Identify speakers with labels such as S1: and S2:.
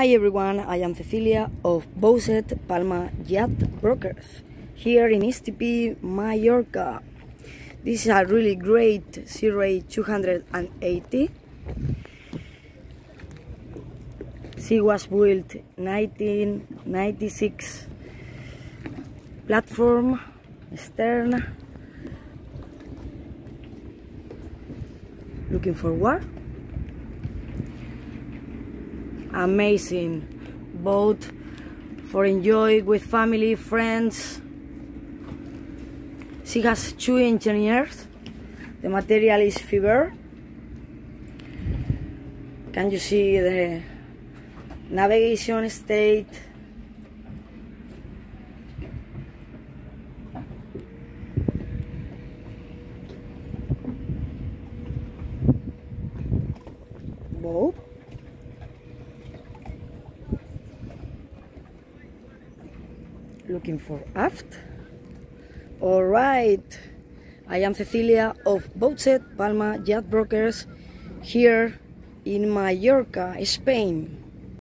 S1: Hi everyone, I am Cecilia of Boatshed Palma Yacht Brokers here in Istipi, Mallorca. This is a really great Sea Ray 280. She was built 1996 platform, stern, looking forward amazing boat for enjoy with family friends. She has two engineers. The material is fiber. Can you see the navigation state? Boat looking for aft. All right, I am Cecilia of Boatshed Palma Yacht Brokers here in Mallorca, Spain.